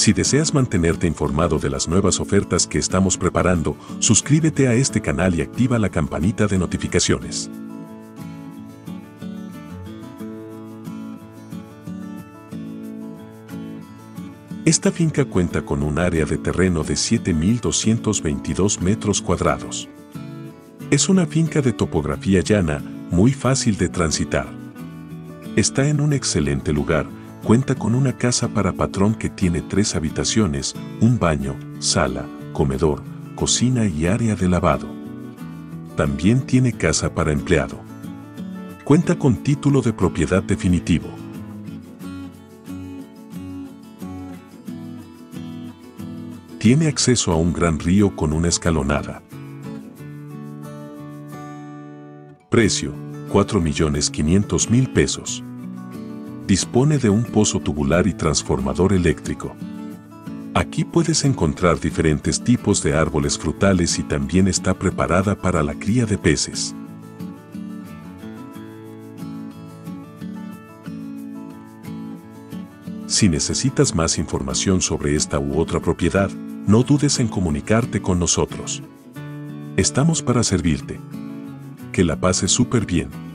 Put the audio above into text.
Si deseas mantenerte informado de las nuevas ofertas que estamos preparando, suscríbete a este canal y activa la campanita de notificaciones. Esta finca cuenta con un área de terreno de 7.222 metros cuadrados. Es una finca de topografía llana, muy fácil de transitar. Está en un excelente lugar, cuenta con una casa para patrón que tiene tres habitaciones, un baño, sala, comedor, cocina y área de lavado. También tiene casa para empleado. Cuenta con título de propiedad definitivo. Tiene acceso a un gran río con una escalonada. Precio, 4.500.000 pesos. Dispone de un pozo tubular y transformador eléctrico. Aquí puedes encontrar diferentes tipos de árboles frutales y también está preparada para la cría de peces. Si necesitas más información sobre esta u otra propiedad, no dudes en comunicarte con nosotros. Estamos para servirte. Que la pases súper bien.